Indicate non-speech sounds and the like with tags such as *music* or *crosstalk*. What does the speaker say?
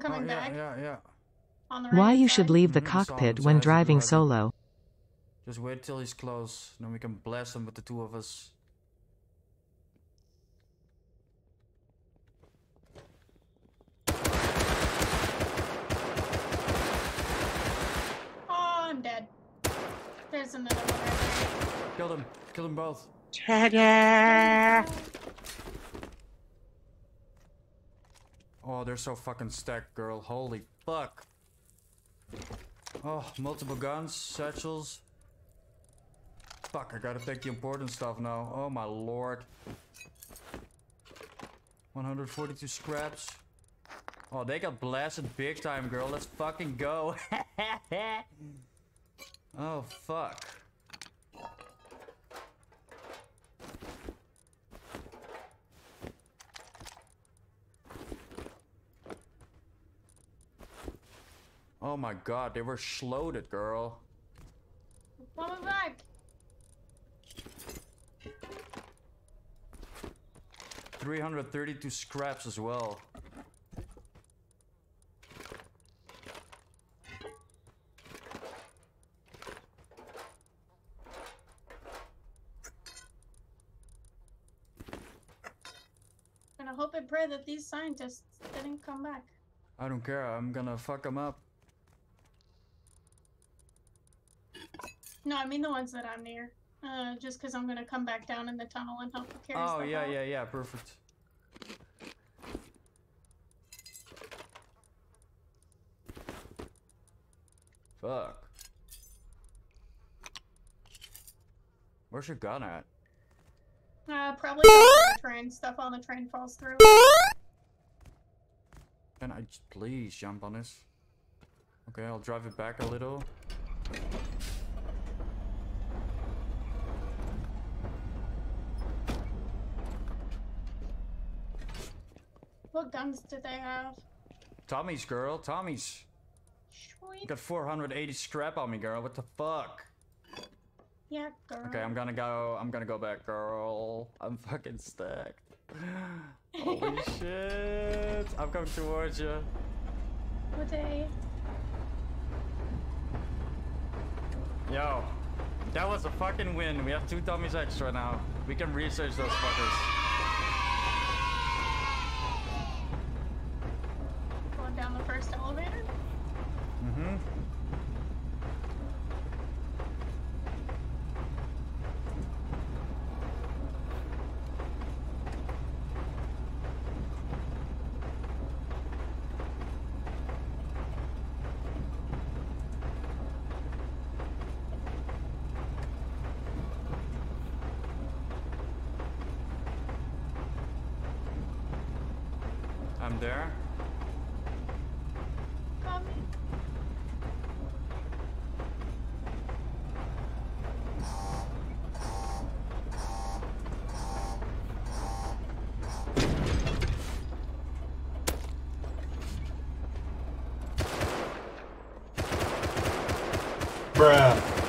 coming oh, yeah, back yeah, yeah. on the Why right you should leave the Mhm, cockpit saw when him driving driving. solo. Just wait till he's close, then we can blast him with the two of us. Oh, I'm dead. There's another one right Kill them. Kill them both. there. Oh, they're so fucking stacked, girl. Holy fuck. Oh, multiple guns, satchels. Fuck, I gotta take the important stuff now. Oh my lord. 142 scraps. Oh, they got blasted big time, girl. Let's fucking go. *laughs* oh, fuck. Oh my god, they were schloaded, girl. Coming back. Three hundred thirty-two scraps as well. And I hope and pray that these scientists didn't come back. I don't care. I'm gonna fuck them up. No, I mean the ones that I'm near. Uh, just because I'm gonna come back down in the tunnel and help carry Oh yeah, out. yeah, yeah. Perfect. Fuck. Where's your gun at? Uh, probably train. Stuff on the train falls through. Can I please jump on this? Okay, I'll drive it back a little. What guns do they have? Tommy's girl, Tommy's. Sweet. Got 480 scrap on me, girl. What the fuck? Yeah, girl. Okay, I'm gonna go. I'm gonna go back, girl. I'm fucking stacked. *laughs* Holy shit! I'm coming towards you. What day? Yo, that was a fucking win. We have two dummies extra now. We can research those fuckers. Going down the first elevator? Mm-hmm. I'm there. Copy. Bruh.